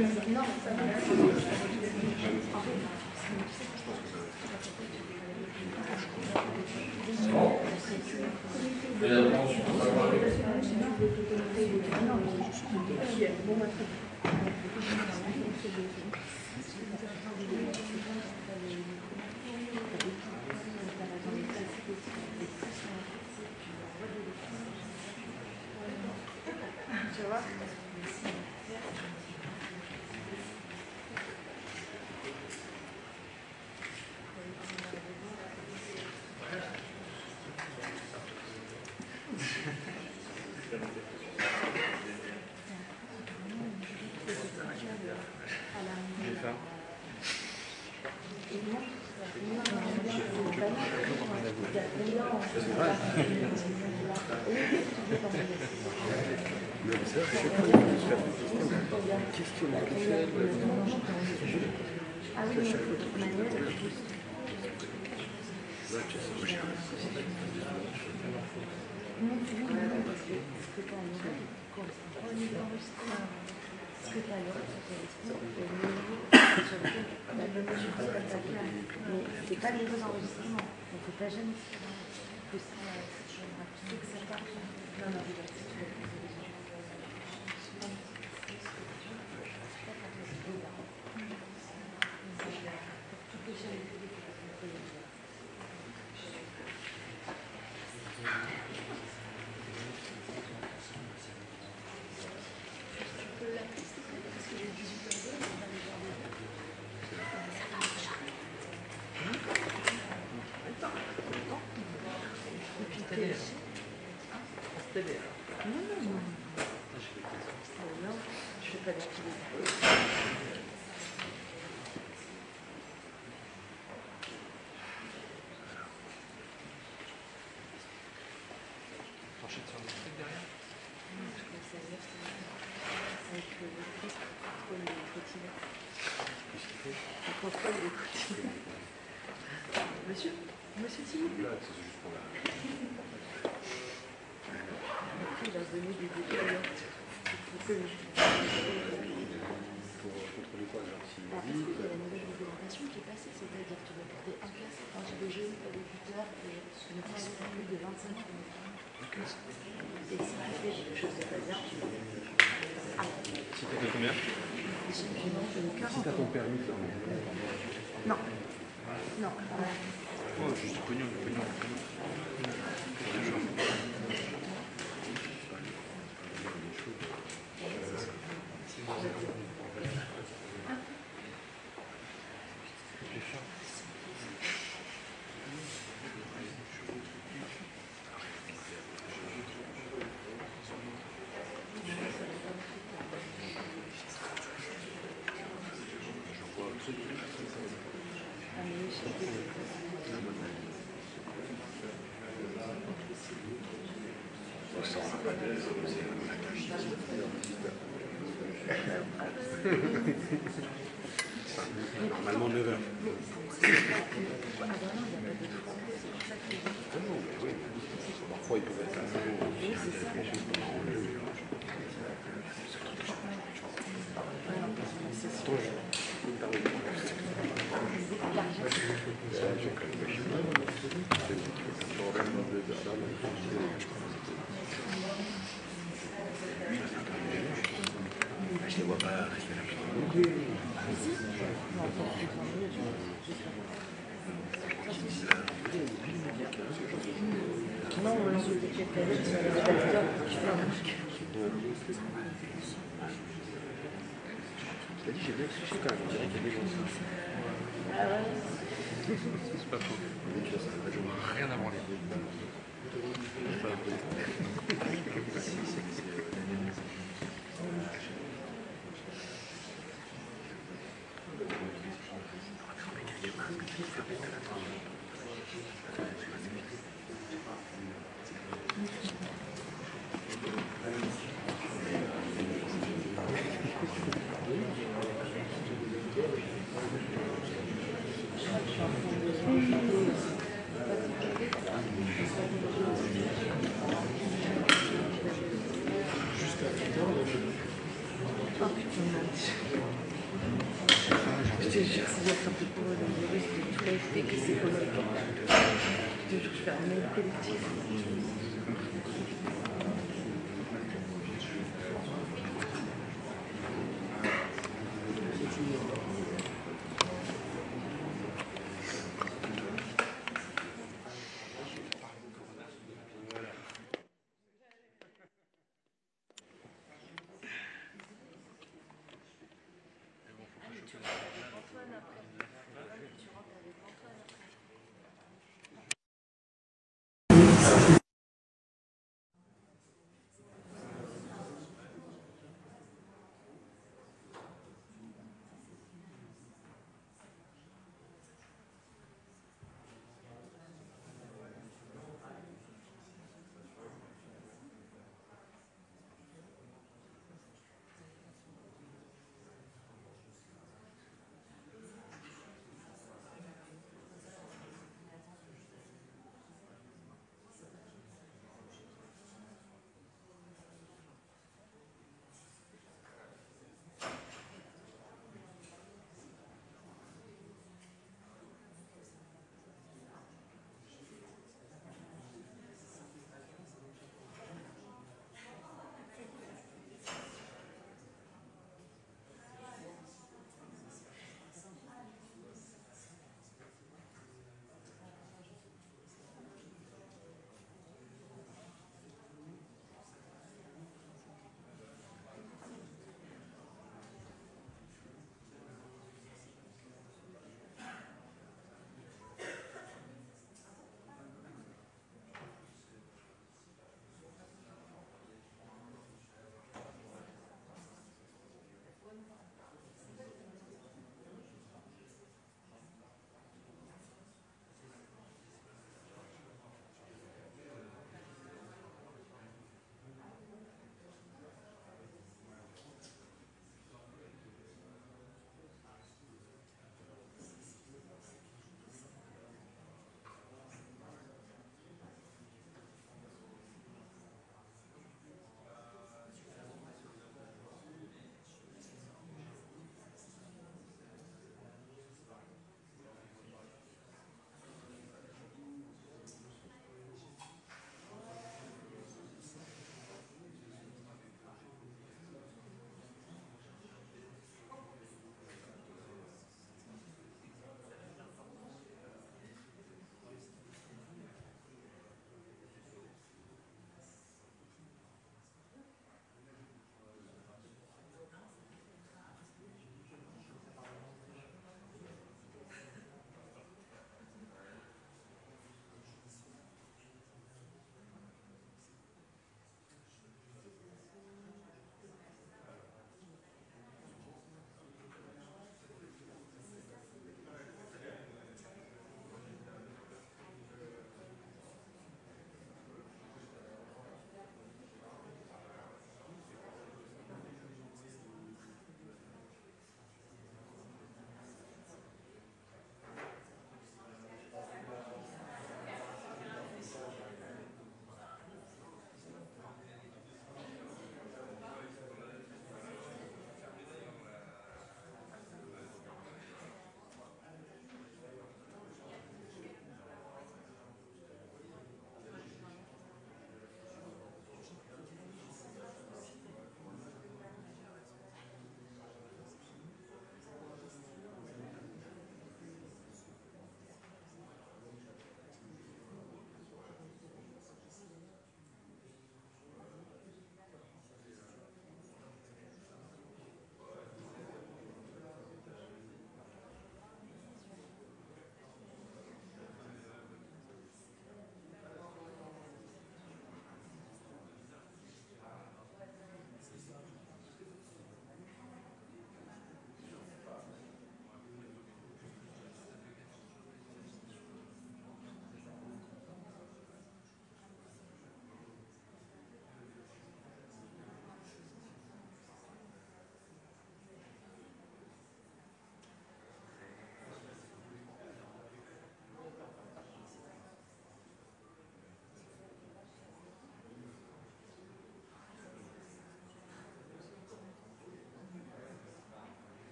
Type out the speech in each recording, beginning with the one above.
Non, ça va. Pas les enregistrements, donc faut pas jamais non, Non, T'enchaînes sur le truc derrière Je commence à dire, c'est avec le contrôle des quotidiens. Le contrôle des quotidiens. Monsieur Monsieur, s'il vous plaît. Après, il va se donner des détails. hein. Pour que je- Ah, parce qu'il y a la nouvelle réglementation qui est passée, c'est-à-dire que tu dois porter un casque, un gilet jaune, pas d'écouteurs et ne pas aller plus de 25 km. Et si tu fais quelque chose de pas bien, tu Ah, Si t'as fait combien j'ai j'ai manqué de 40 Si t'as ton permis, ça. Non. Non. Oh, juste pognon, pognon, pognon. Normalement 9h. Parfois, il pouvait être ne vois pas rester là. Non, non, je dis que tu as dit, tu vas aller à la je fais un truc. Je dit, j'ai bien touché quand même. On dirait qu'il y a des gens. Ah ouais. C'est pas faux. Rien à branler. Je suis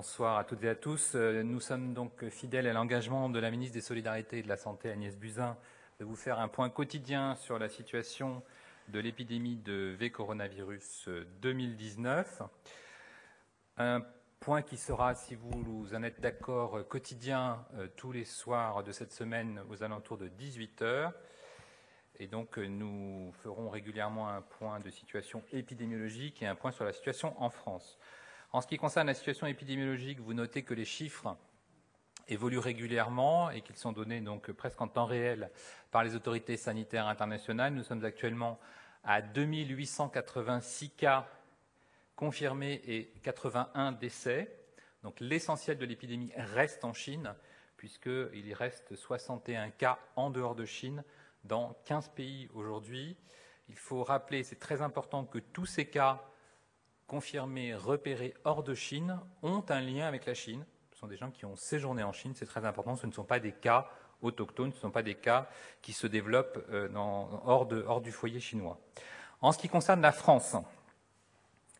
Bonsoir à toutes et à tous. Euh, nous sommes donc fidèles à l'engagement de la ministre des Solidarités et de la Santé, Agnès Buzyn, de vous faire un point quotidien sur la situation de l'épidémie de V coronavirus 2019. Un point qui sera, si vous en êtes d'accord, quotidien euh, tous les soirs de cette semaine aux alentours de 18 heures. Et donc, euh, nous ferons régulièrement un point de situation épidémiologique et un point sur la situation en France. En ce qui concerne la situation épidémiologique, vous notez que les chiffres évoluent régulièrement et qu'ils sont donnés donc presque en temps réel par les autorités sanitaires internationales. Nous sommes actuellement à 2886 cas confirmés et 81 décès. Donc l'essentiel de l'épidémie reste en Chine, puisqu'il y reste 61 cas en dehors de Chine, dans 15 pays aujourd'hui. Il faut rappeler, c'est très important, que tous ces cas confirmés, repérés hors de Chine, ont un lien avec la Chine. Ce sont des gens qui ont séjourné en Chine, c'est très important, ce ne sont pas des cas autochtones, ce ne sont pas des cas qui se développent euh, hors, hors du foyer chinois. En ce qui concerne la France,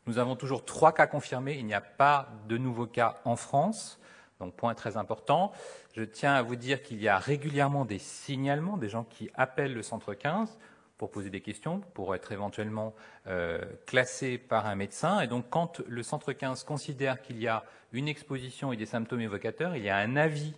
nous avons toujours trois cas confirmés, il n'y a pas de nouveaux cas en France. Donc, point très important. Je tiens à vous dire qu'il y a régulièrement des signalements, des gens qui appellent le centre 15 pour poser des questions, pour être éventuellement euh, classés par un médecin. Et donc, quand le centre 15 considère qu'il y a une exposition et des symptômes évocateurs, il y a un avis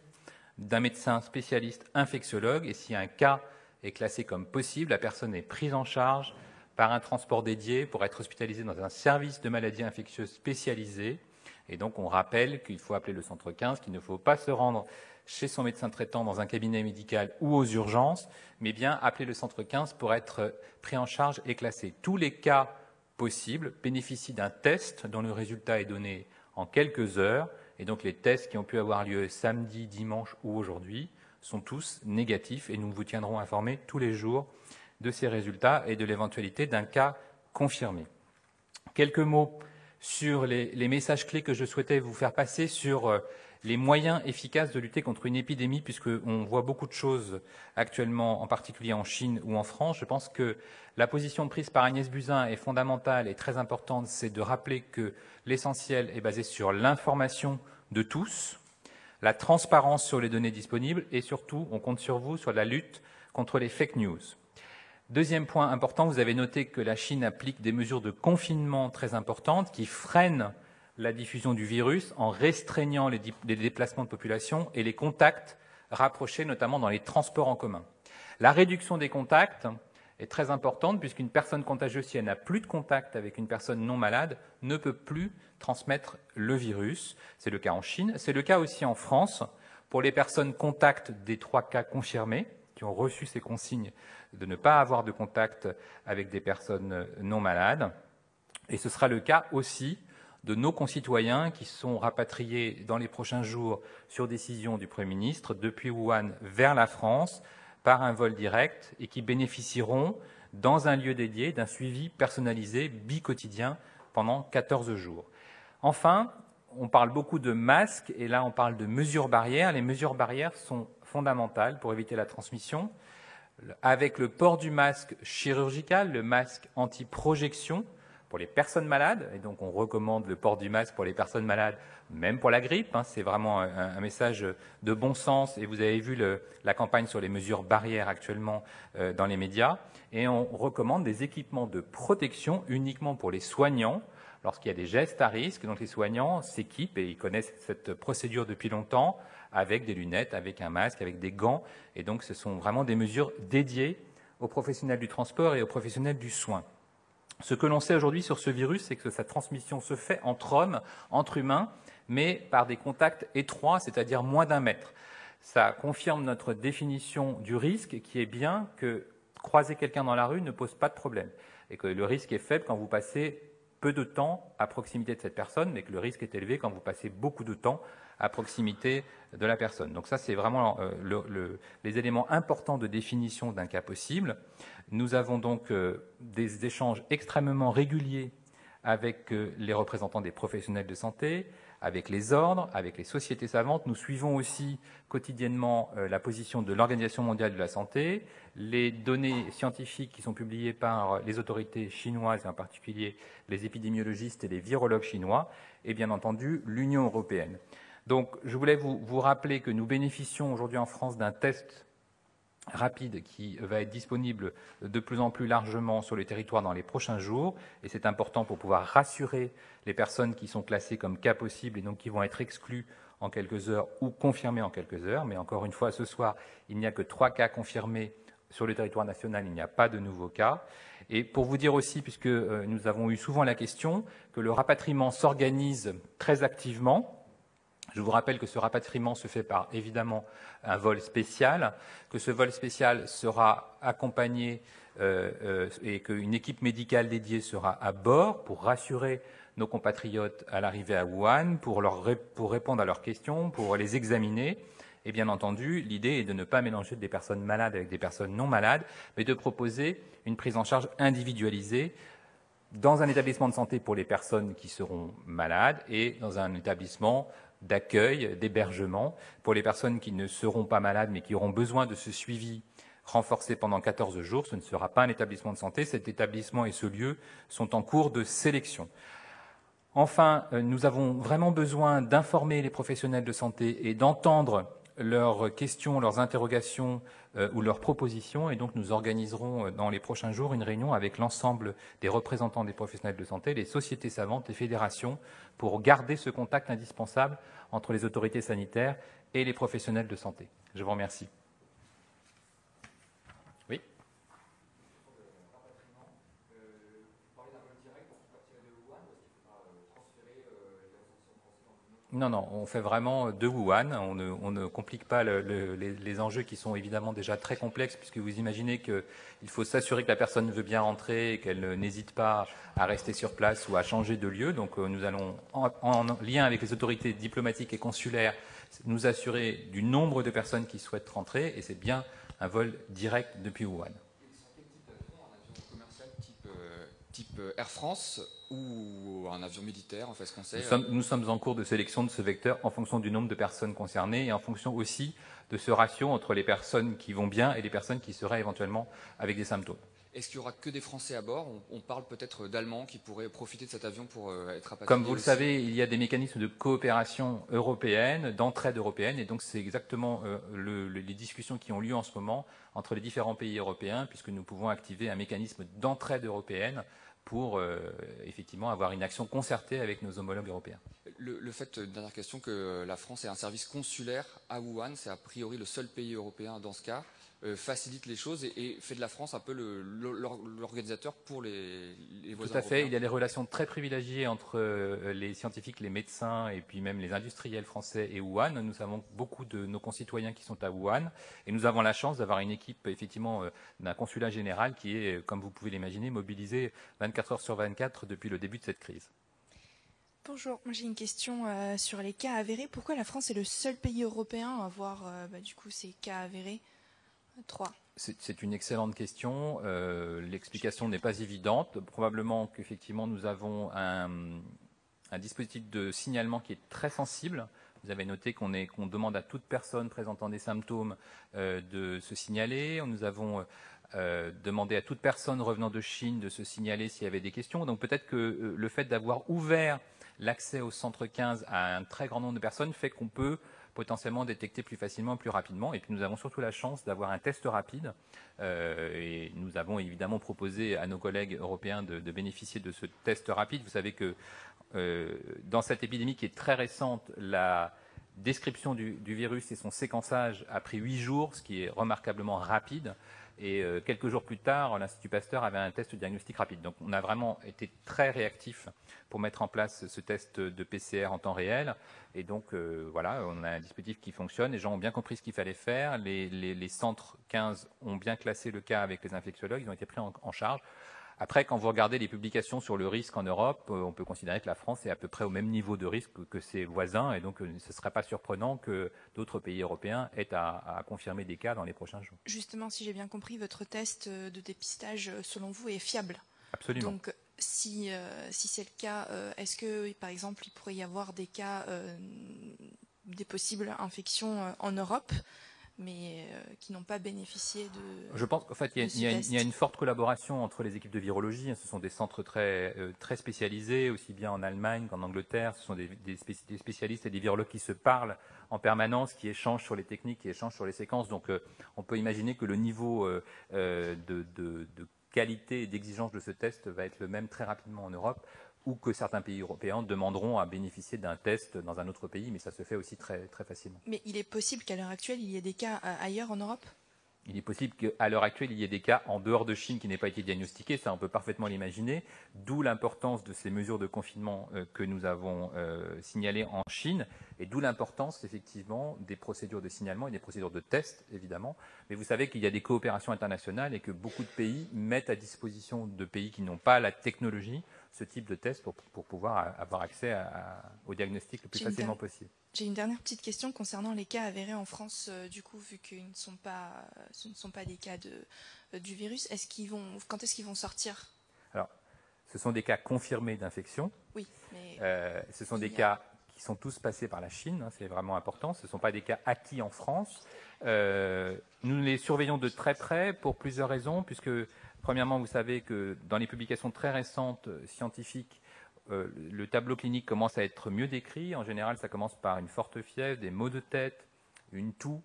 d'un médecin spécialiste infectiologue. Et si un cas est classé comme possible, la personne est prise en charge par un transport dédié pour être hospitalisée dans un service de maladies infectieuses spécialisé et donc, on rappelle qu'il faut appeler le centre 15, qu'il ne faut pas se rendre chez son médecin traitant dans un cabinet médical ou aux urgences, mais bien appeler le centre 15 pour être pris en charge et classé. Tous les cas possibles bénéficient d'un test dont le résultat est donné en quelques heures. Et donc, les tests qui ont pu avoir lieu samedi, dimanche ou aujourd'hui sont tous négatifs et nous vous tiendrons informés tous les jours de ces résultats et de l'éventualité d'un cas confirmé. Quelques mots sur les, messages clés que je souhaitais vous faire passer sur euh, les moyens efficaces de lutter contre une épidémie, puisqu'on voit beaucoup de choses actuellement, en particulier en Chine ou en France. Je pense que la position prise par Agnès Buzyn est fondamentale et très importante, c'est de rappeler que l'essentiel est basé sur l'information de tous, la transparence sur les données disponibles et surtout, on compte sur vous sur la lutte contre les fake news. Deuxième point important, vous avez noté que la Chine applique des mesures de confinement très importantes qui freinent la diffusion du virus en restreignant les, déplacements de population et les contacts rapprochés, notamment dans les transports en commun. La réduction des contacts est très importante puisqu'une personne contagieuse, si elle n'a plus de contact avec une personne non malade, ne peut plus transmettre le virus. C'est le cas en Chine. C'est le cas aussi en France pour les personnes contacts des trois cas confirmés qui ont reçu ces consignes de ne pas avoir de contact avec des personnes non malades. Et ce sera le cas aussi de nos concitoyens qui sont rapatriés dans les prochains jours sur décision du Premier ministre depuis Wuhan vers la France par un vol direct et qui bénéficieront dans un lieu dédié d'un suivi personnalisé bi-quotidien pendant 14 jours. Enfin, on parle beaucoup de masques et là on parle de mesures barrières. Les mesures barrières sont fondamentales pour éviter la transmission avec le port du masque chirurgical, le masque anti-projection pour les personnes malades, et donc on recommande le port du masque pour les personnes malades, même pour la grippe, hein. c'est vraiment un, message de bon sens, et vous avez vu la campagne sur les mesures barrières actuellement euh, dans les médias, et on recommande des équipements de protection uniquement pour les soignants, lorsqu'il y a des gestes à risque, donc les soignants s'équipent, et ils connaissent cette procédure depuis longtemps, avec des lunettes, avec un masque, avec des gants. Et donc, ce sont vraiment des mesures dédiées aux professionnels du transport et aux professionnels du soin. Ce que l'on sait aujourd'hui sur ce virus, c'est que sa transmission se fait entre hommes, entre humains, mais par des contacts étroits, c'est-à-dire moins d'un mètre. Ça confirme notre définition du risque, qui est bien que croiser quelqu'un dans la rue ne pose pas de problème, et que le risque est faible quand vous passez peu de temps à proximité de cette personne, mais que le risque est élevé quand vous passez beaucoup de temps à proximité de la personne. Donc ça, c'est vraiment euh, les éléments importants de définition d'un cas possible. Nous avons donc euh, des échanges extrêmement réguliers avec euh, les représentants des professionnels de santé, avec les ordres, avec les sociétés savantes. Nous suivons aussi quotidiennement la position de l'Organisation mondiale de la santé, les données scientifiques qui sont publiées par les autorités chinoises, et en particulier les épidémiologistes et les virologues chinois, et bien entendu l'Union européenne. Donc je voulais vous, rappeler que nous bénéficions aujourd'hui en France d'un test rapide qui va être disponible de plus en plus largement sur le territoire dans les prochains jours. Et c'est important pour pouvoir rassurer les personnes qui sont classées comme cas possible et donc qui vont être exclues en quelques heures ou confirmées en quelques heures. Mais encore une fois, ce soir, il n'y a que trois cas confirmés sur le territoire national, il n'y a pas de nouveaux cas. Et pour vous dire aussi, puisque euh, nous avons eu souvent la question, que le rapatriement s'organise très activement, je vous rappelle que ce rapatriement se fait par évidemment un vol spécial, que ce vol spécial sera accompagné euh, euh, et qu'une équipe médicale dédiée sera à bord pour rassurer nos compatriotes à l'arrivée à Wuhan, pour, leur, pour répondre à leurs questions, pour les examiner. Et bien entendu, l'idée est de ne pas mélanger des personnes malades avec des personnes non malades, mais de proposer une prise en charge individualisée dans un établissement de santé pour les personnes qui seront malades et dans un établissement d'accueil, d'hébergement pour les personnes qui ne seront pas malades mais qui auront besoin de ce suivi renforcé pendant 14 jours. Ce ne sera pas un établissement de santé. Cet établissement et ce lieu sont en cours de sélection. Enfin, euh, nous avons vraiment besoin d'informer les professionnels de santé et d'entendre leurs questions, leurs interrogations euh, ou leurs propositions. Et donc, nous organiserons euh, dans les prochains jours une réunion avec l'ensemble des représentants des professionnels de santé, les sociétés savantes, les fédérations, pour garder ce contact indispensable entre les autorités sanitaires et les professionnels de santé. Je vous remercie. Non, non, on fait vraiment de Wuhan. On ne, complique pas les, enjeux qui sont évidemment déjà très complexes, puisque vous imaginez qu'il faut s'assurer que la personne veut bien rentrer qu'elle n'hésite pas à rester sur place ou à changer de lieu. Donc euh, nous allons, en, en, lien avec les autorités diplomatiques et consulaires, nous assurer du nombre de personnes qui souhaitent rentrer, et c'est bien un vol direct depuis Wuhan. Type euh, Air France ou un avion militaire, en fait, ce qu'on sait nous sommes, en cours de sélection de ce vecteur en fonction du nombre de personnes concernées et en fonction aussi de ce ratio entre les personnes qui vont bien et les personnes qui seraient éventuellement avec des symptômes. Est-ce qu'il n'y aura que des Français à bord? On, parle peut-être d'Allemands qui pourraient profiter de cet avion pour euh, être rapatriés Comme vous le savez, il y a des mécanismes de coopération européenne, d'entraide européenne, et donc c'est exactement euh, les discussions qui ont lieu en ce moment entre les différents pays européens, puisque nous pouvons activer un mécanisme d'entraide européenne pour euh, effectivement avoir une action concertée avec nos homologues européens. Le, fait, dernière question, que la France ait un service consulaire à Wuhan, c'est a priori le seul pays européen dans ce cas. Euh, facilite les choses et, fait de la France un peu l'organisateur pour les, les voisins Tout à fait. Il y a des relations très privilégiées entre euh, les scientifiques, les médecins et puis même les industriels français et Wuhan. Nous avons beaucoup de nos concitoyens qui sont à Wuhan et nous avons la chance d'avoir une équipe effectivement euh, d'un consulat général qui est, comme vous pouvez l'imaginer, mobilisé 24 heures sur 24 depuis le début de cette crise. Bonjour, j'ai une question sur les cas avérés. Pourquoi la France est le seul pays européen à avoir bah, du coup ces cas avérés? C'est une excellente question. Euh, l'explication n'est pas évidente. Probablement qu'effectivement, nous avons un, dispositif de signalement qui est très sensible. Vous avez noté qu'on demande à toute personne présentant des symptômes euh, de se signaler. Nous avons euh, demandé à toute personne revenant de Chine de se signaler s'il y avait des questions. Donc peut-être que le fait d'avoir ouvert l'accès au centre 15 à un très grand nombre de personnes fait qu'on peut potentiellement détecter plus facilement, plus rapidement. Et puis nous avons surtout la chance d'avoir un test rapide. Euh, et nous avons évidemment proposé à nos collègues européens de, bénéficier de ce test rapide. Vous savez que euh, dans cette épidémie qui est très récente, la description du, du, virus et son séquençage a pris huit jours, ce qui est remarquablement rapide. Et euh, quelques jours plus tard, l'Institut Pasteur avait un test diagnostic rapide. Donc on a vraiment été très réactif pour mettre en place ce test de PCR en temps réel. Et donc euh, voilà, on a un dispositif qui fonctionne. Les gens ont bien compris ce qu'il fallait faire. Les, centres 15 ont bien classé le cas avec les infectiologues. Ils ont été pris en charge. Après, quand vous regardez les publications sur le risque en Europe, euh, on peut considérer que la France est à peu près au même niveau de risque que ses voisins, et donc euh, ce ne serait pas surprenant que d'autres pays européens aient à, confirmer des cas dans les prochains jours. Justement, si j'ai bien compris, votre test de dépistage, selon vous, est fiable. Absolument. Donc, si, euh, si c'est le cas, euh, est-ce que, par exemple, il pourrait y avoir des cas, euh, des possibles infections euh, en Europe, mais euh, qui n'ont pas bénéficié de... Je pense qu'en fait, il y, a, de ce il y a une- forte collaboration entre les équipes de virologie. hein. Ce sont des centres très, euh, très spécialisés, aussi bien en Allemagne qu'en Angleterre. Ce sont des, des spé- des spécialistes et des virologues qui se parlent en permanence, qui échangent sur les techniques, qui échangent sur les séquences. Donc, euh, on peut imaginer que le niveau de, de- de qualité et d'exigence de ce test va être le même très rapidement en Europe ou que certains pays européens demanderont à bénéficier d'un test dans un autre pays, mais ça se fait aussi très, très facilement. Mais il est possible qu'à l'heure actuelle, il y ait des cas euh, ailleurs en Europe? Il est possible qu'à l'heure actuelle, il y ait des cas en dehors de Chine qui n'aient pas été diagnostiqués, ça on peut parfaitement l'imaginer, d'où l'importance de ces mesures de confinement euh, que nous avons euh, signalées en Chine, et d'où l'importance effectivement des procédures de signalement et des procédures de test, évidemment. Mais vous savez qu'il y a des coopérations internationales et que beaucoup de pays mettent à disposition de pays qui n'ont pas la technologie ce type de test pour, pour pouvoir avoir accès à- à- au diagnostic le plus facilement possible. J'ai une dernière petite question concernant les cas avérés en France, euh, du coup, vu qu'ils ne sont pas, euh, ce ne sont pas des cas de, euh, du virus. Est-ce qu'ils vont, quand est-ce qu'ils vont sortir? Alors, ce sont des cas confirmés d'infection. Oui, mais Euh, ce sont des a- cas qui sont tous passés par la Chine, hein, c'est vraiment important. Ce ne sont pas des cas acquis en France. Nous les surveillons de très près pour plusieurs raisons, puisque premièrement, vous savez que dans les publications très récentes euh, scientifiques, euh, le tableau clinique commence à être mieux décrit. En général, ça commence par une forte fièvre, des maux de tête, une toux,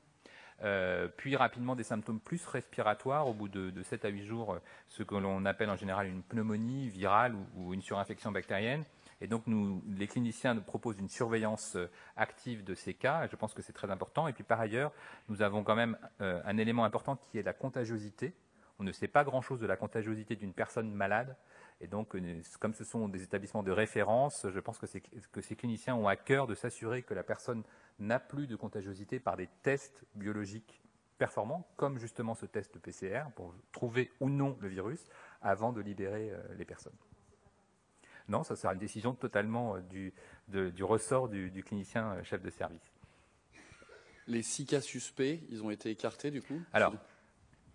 euh, puis rapidement des symptômes plus respiratoires au bout de, de 7 à 8 jours, ce que l'on appelle en général une pneumonie virale ou, une surinfection bactérienne. Et donc, nous, les cliniciens proposent une surveillance active de ces cas. Je pense que c'est très important. Et puis, par ailleurs, nous avons quand même un élément important qui est la contagiosité. On ne sait pas grand-chose de la contagiosité d'une personne malade. Et donc, euh, comme ce sont des établissements de référence, je pense que, ces cliniciens ont à cœur de s'assurer que la personne n'a plus de contagiosité par des tests biologiques performants, comme justement ce test PCR, pour trouver ou non le virus, avant de libérer euh, les personnes. Non, ça sera une décision totalement euh, du, de- du ressort du, du clinicien chef de service. Les six cas suspects, ils ont été écartés du coup? Alors,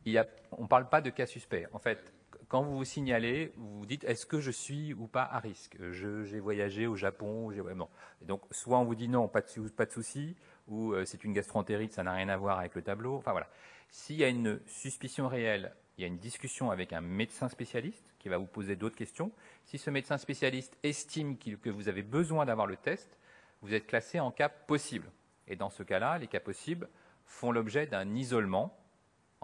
on ne parle pas de cas suspects. En fait, quand vous vous signalez, vous vous dites est-ce que je suis ou pas à risque? J'ai voyagé au Japon. j'ai-. Et donc, soit on vous dit non, pas de, souci, ou euh, c'est une gastroentérite, ça n'a rien à voir avec le tableau. Enfin voilà. S'il y a une suspicion réelle, il y a une discussion avec un médecin spécialiste qui va vous poser d'autres questions. Si ce médecin spécialiste estime que vous avez besoin d'avoir le test, vous êtes classé en cas possible. Et dans ce cas-là, les cas possibles font l'objet d'un isolement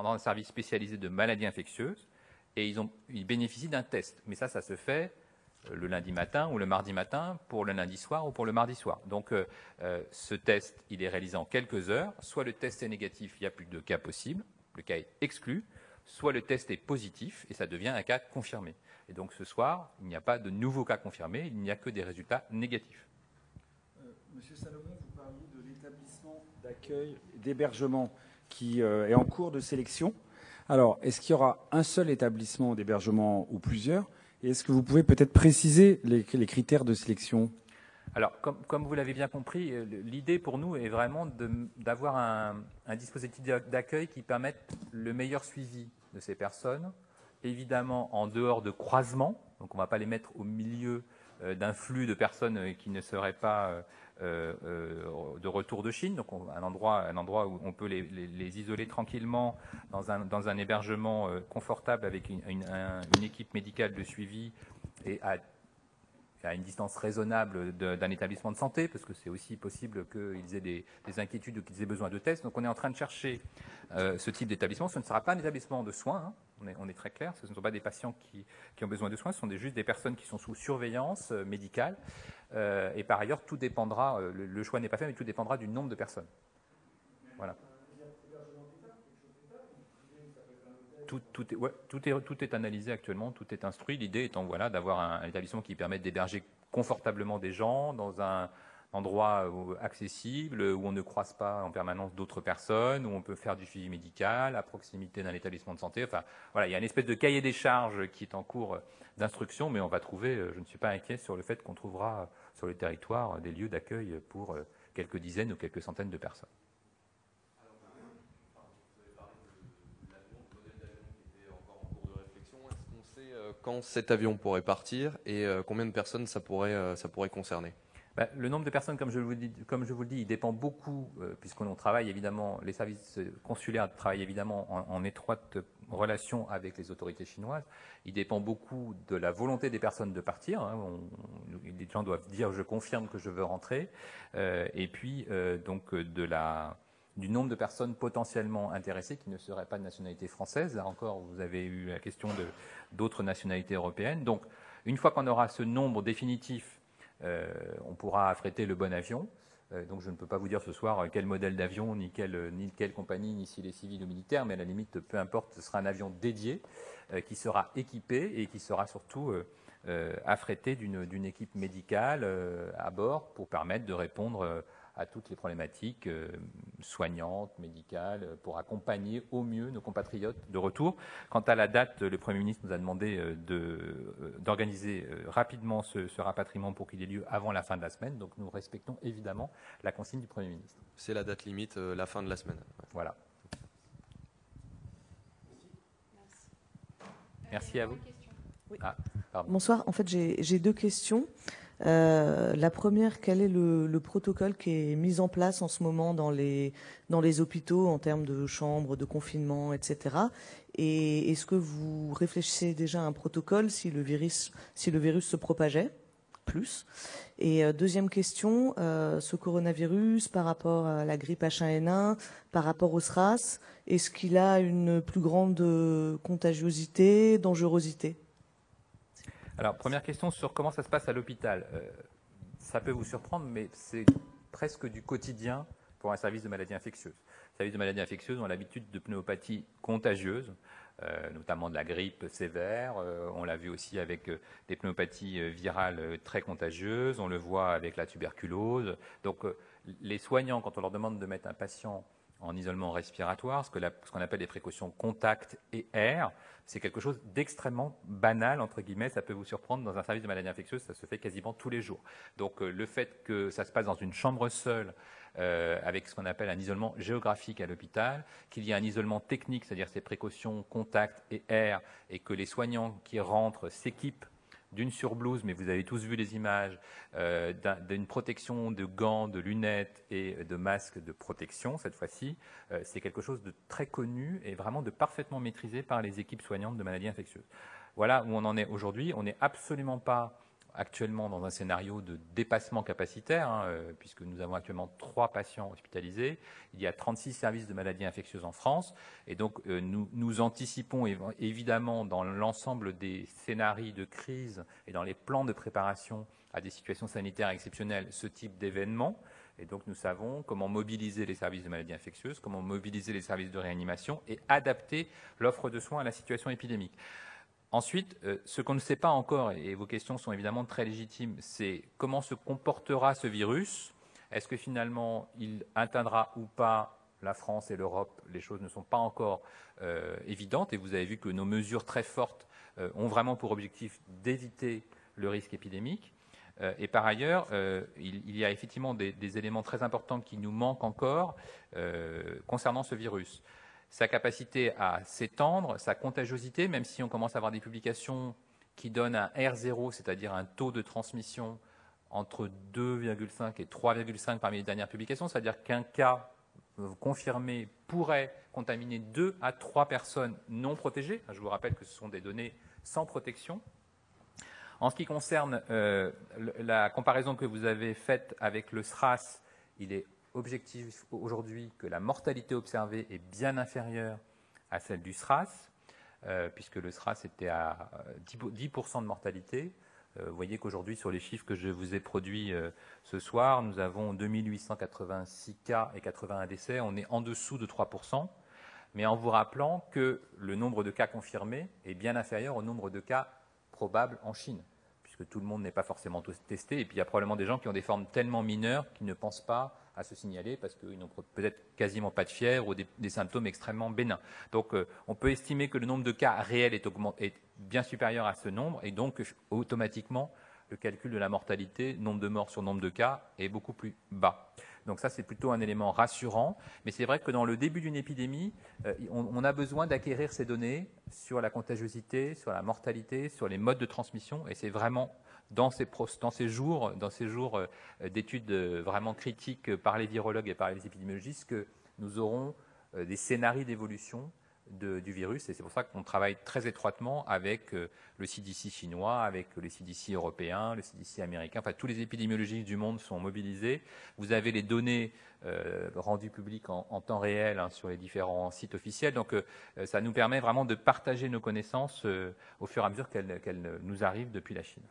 dans un service spécialisé de maladies infectieuses et ils, bénéficient d'un test. Mais ça, ça se fait euh, le lundi matin ou le mardi matin pour le lundi soir ou pour le mardi soir. Donc euh, euh, ce test, il est réalisé en quelques heures. Soit le test est négatif, il n'y a plus de cas possible, le cas est exclu, soit le test est positif et ça devient un cas confirmé. Et donc ce soir, il n'y a pas de nouveaux cas confirmés, il n'y a que des résultats négatifs. Monsieur Salomon, vous parliez de l'établissement d'accueil et d'hébergement qui euh, est en cours de sélection. Alors, est-ce qu'il y aura un seul établissement d'hébergement ou plusieurs? Et est-ce que vous pouvez peut-être préciser les, critères de sélection? Alors, comme, vous l'avez bien compris, euh, l'idée pour nous est vraiment d'avoir un, un dispositif d'accueil qui permette le meilleur suivi de ces personnes, évidemment en dehors de croisements, donc on ne va pas les mettre au milieu euh, d'un flux de personnes qui ne seraient pas de retour de Chine, donc on- un endroit, où on peut les, isoler tranquillement dans un, hébergement euh, confortable avec une, une- un- une équipe médicale de suivi et à une distance raisonnable d'un établissement de santé, parce que c'est aussi possible qu'ils aient des, des inquiétudes ou qu'ils aient besoin de tests. Donc on est en train de chercher euh, ce type d'établissement. Ce ne sera pas un établissement de soins, hein. on, est, très clair, ce ne sont pas des patients qui, ont besoin de soins, ce sont des, juste des personnes qui sont sous surveillance euh, médicale. Euh, et par ailleurs, tout dépendra, euh, le, choix n'est pas fait, mais tout dépendra du nombre de personnes. Voilà. Tout, est, analysé actuellement, tout est instruit. L'idée étant voilà, d'avoir un établissement qui permette d'héberger confortablement des gens dans un endroit euh, accessible, où on ne croise pas en permanence d'autres personnes, où on peut faire du suivi médical à proximité d'un établissement de santé. Enfin, voilà, il y a une espèce de cahier des charges qui est en cours euh, d'instruction, mais on va trouver, euh, je ne suis pas inquiet sur le fait qu'on trouvera sur le territoire des lieux d'accueil pour quelques dizaines ou quelques centaines de personnes. quand cet avion pourrait partir et combien de personnes ça pourrait, ça pourrait concerner? Bah, le nombre de personnes, comme je vous, le dis, il dépend beaucoup, euh, puisqu'on travaille évidemment, les services consulaires travaillent évidemment en, étroite relation avec les autorités chinoises. Il dépend beaucoup de la volonté des personnes de partir. Hein. Les gens doivent dire je confirme que je veux rentrer. Euh, et puis, euh, donc, du nombre de personnes potentiellement intéressées qui ne seraient pas de nationalité française. Là encore, vous avez eu la question d'autres nationalités européennes. Donc, une fois qu'on aura ce nombre définitif euh, on pourra affréter le bon avion. Euh, donc je ne peux pas vous dire ce soir quel modèle d'avion, ni quelle, quelle compagnie, ni s'il est civil ou militaire, mais à la limite, peu importe, ce sera un avion dédié euh, qui sera équipé et qui sera surtout affrété d'une équipe médicale à bord pour permettre de répondre à toutes les problématiques euh, soignantes, médicales, euh, pour accompagner au mieux nos compatriotes de retour. Quant à la date, le Premier ministre nous a demandé euh, d'organiser rapidement ce, ce, rapatriement pour qu'il ait lieu avant la fin de la semaine. Donc nous respectons évidemment la consigne du Premier ministre. C'est la date limite, la fin de la semaine. Voilà. Merci à vous. Oui. Ah, Bonsoir. En fait, j'ai deux questions. Euh, la première, quel est le, le, protocole qui est mis en place en ce moment dans les, dans les hôpitaux en termes de chambres, de confinement, etc. Et est-ce que vous réfléchissez déjà à un protocole si le virus, si le virus se propageait plus? Et euh, deuxième question, euh, ce coronavirus par rapport à la grippe H1N1, par rapport au SRAS, est-ce qu'il a une plus grande contagiosité, dangerosité? Alors, première question sur comment ça se passe à l'hôpital. Euh, ça peut vous surprendre, mais c'est presque du quotidien pour un service de maladies infectieuses. Les services de maladies infectieuses ont l'habitude de pneumopathies contagieuses, euh, notamment de la grippe sévère. Euh, on l'a vu aussi avec des pneumopathies virales très contagieuses. On le voit avec la tuberculose. Donc, les soignants, quand on leur demande de mettre un patient en isolement respiratoire, ce qu'on qu appelle les précautions contact et air. C'est quelque chose d'extrêmement banal, entre guillemets. Ça peut vous surprendre. Dans un service de maladie infectieuse, ça se fait quasiment tous les jours. Donc euh, le fait que ça se passe dans une chambre seule, euh, avec ce qu'on appelle un isolement géographique à l'hôpital, qu'il y ait un isolement technique, c'est-à-dire ces précautions contact et air, et que les soignants qui rentrent s'équipent d'une surblouse, mais vous avez tous vu les images, euh, d'une protection de gants, de lunettes et de masques de protection, cette fois-ci, euh, c'est quelque chose de très connu et vraiment de parfaitement maîtrisé par les équipes soignantes de maladies infectieuses. Voilà où on en est aujourd'hui. On n'est absolument pas actuellement dans un scénario de dépassement capacitaire, hein, euh, puisque nous avons actuellement trois patients hospitalisés. Il y a 36 services de maladies infectieuses en France. Et donc, euh, nous, nous, anticipons évidemment dans l'ensemble des scénarios de crise et dans les plans de préparation à des situations sanitaires exceptionnelles ce type d'événement. Et donc, nous savons comment mobiliser les services de maladies infectieuses, comment mobiliser les services de réanimation et adapter l'offre de soins à la situation épidémique. Ensuite, euh, ce qu'on ne sait pas encore, et vos questions sont évidemment très légitimes, c'est comment se comportera ce virus. Est-ce que finalement il atteindra ou pas la France et l'Europe? Les choses ne sont pas encore euh, évidentes, et vous avez vu que nos mesures très fortes euh, ont vraiment pour objectif d'éviter le risque épidémique. Et par ailleurs, il, y a effectivement des, éléments très importants qui nous manquent encore concernant ce virus sa capacité à s'étendre, sa contagiosité, même si on commence à avoir des publications qui donnent un R0, c'est-à-dire un taux de transmission entre 2,5 et 3,5 parmi les dernières publications, c'est-à-dire qu'un cas confirmé pourrait contaminer 2 à 3 personnes non protégées. Je vous rappelle que ce sont des données sans protection. En ce qui concerne euh, la comparaison que vous avez faite avec le SRAS, il est objectif aujourd'hui que la mortalité observée est bien inférieure à celle du SRAS, euh, puisque le SRAS était à 10%, 10 de mortalité. Euh, vous voyez qu'aujourd'hui, sur les chiffres que je vous ai produits euh, ce soir, nous avons 2886 cas et 81 décès. On est en dessous de 3%, mais en vous rappelant que le nombre de cas confirmés est bien inférieur au nombre de cas probables en Chine puisque tout le monde n'est pas forcément testé, et puis il y a probablement des gens qui ont des formes tellement mineures qu'ils ne pensent pas à se signaler parce qu'ils n'ont peut-être quasiment pas de fièvre ou des, symptômes extrêmement bénins. Donc euh, on peut estimer que le nombre de cas réels est, est, bien supérieur à ce nombre et donc automatiquement le calcul de la mortalité, nombre de morts sur nombre de cas, est beaucoup plus bas. Donc ça, c'est plutôt un élément rassurant. Mais c'est vrai que dans le début d'une épidémie, euh, on, on, a besoin d'acquérir ces données sur la contagiosité, sur la mortalité, sur les modes de transmission. Et c'est vraiment dans ces, jours, euh, d'études euh, vraiment critiques par les virologues et par les épidémiologistes que nous aurons euh, des scénarios d'évolution du virus. Et c'est pour ça qu'on travaille très étroitement avec le CDC chinois, avec le CDC européen, le CDC américain. Enfin, tous les épidémiologistes du monde sont mobilisés. Vous avez les données rendues publiques en, temps réel hein, sur les différents sites officiels. Donc, ça nous permet vraiment de partager nos connaissances au fur et à mesure qu'elles qu nous arrivent depuis la Chine.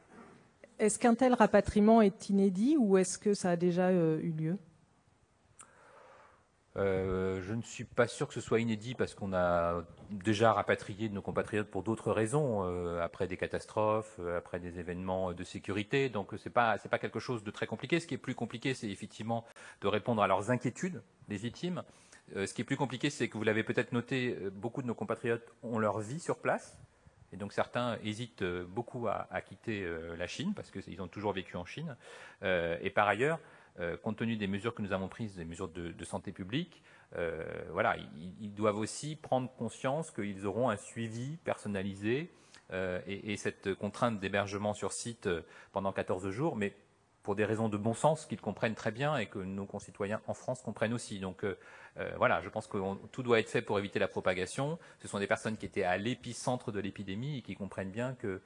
Est-ce qu'un tel rapatriement est inédit ou est-ce que ça a déjà euh, eu lieu? Euh, je ne suis pas sûr que ce soit inédit parce qu'on a déjà rapatrié nos compatriotes pour d'autres raisons, euh, après des catastrophes, après des événements de sécurité. Donc c'est pas pas quelque chose de très compliqué. Ce qui est plus compliqué, c'est effectivement de répondre à leurs inquiétudes légitimes. Ce qui est plus compliqué, c'est que vous l'avez peut-être noté, beaucoup de nos compatriotes ont leur vie sur place. Et donc certains hésitent beaucoup à, quitter la Chine parce qu'ils ont toujours vécu en Chine. et par ailleurs, euh, compte tenu des mesures que nous avons prises, des mesures de, santé publique, euh, voilà, ils, doivent aussi prendre conscience qu'ils auront un suivi personnalisé euh, et, et, cette contrainte d'hébergement sur site pendant 14 jours, mais pour des raisons de bon sens qu'ils comprennent très bien et que nos concitoyens en France comprennent aussi. Donc euh, voilà, je pense que tout doit être fait pour éviter la propagation. Ce sont des personnes qui étaient à l'épicentre de l'épidémie et qui comprennent bien que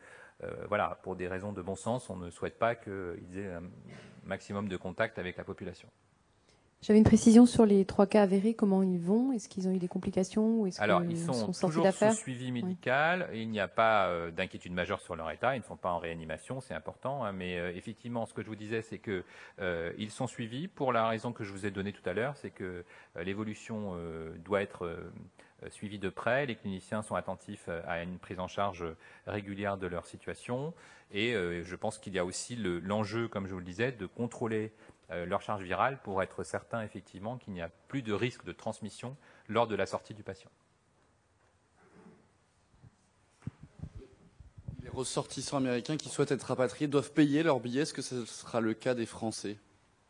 euh, voilà, pour des raisons de bon sens, on ne souhaite pas qu'ils aient un maximum de contact avec la population. J'avais une précision sur les trois cas avérés. Comment ils vont Est-ce qu'ils ont eu des complications ou est-ce Alors, ils sont, sont toujours sous suivi médical. Oui. Il n'y a pas euh, d'inquiétude majeure sur leur état. Ils ne sont pas en réanimation, c'est important. Hein, mais euh, effectivement, ce que je vous disais, c'est que euh, ils sont suivis pour la raison que je vous ai donnée tout à l'heure, c'est que l'évolution doit être suivie de près. Les cliniciens sont attentifs à une prise en charge régulière de leur situation. Et je pense qu'il y a aussi l'enjeu, le, comme je vous le disais, de contrôler leur charge virale pour être certain effectivement qu'il n'y a plus de risque de transmission lors de la sortie du patient. Les ressortissants américains qui souhaitent être rapatriés doivent payer leur billet. Est-ce que ce sera le cas des Français?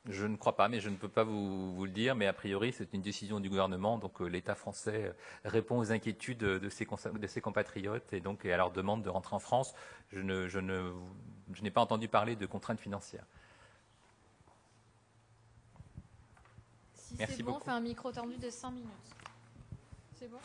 Je ne crois pas, mais je ne peux pas vous, vous le dire. Mais a priori, c'est une décision du gouvernement. Donc euh, l'État français euh, répond aux inquiétudes de ses, de ses, compatriotes et donc à leur demande de rentrer en France. Je n'ai je ne, je pas entendu parler de contraintes financières. C'est bon, on fait un micro tendu de 5 minutes. C'est bon?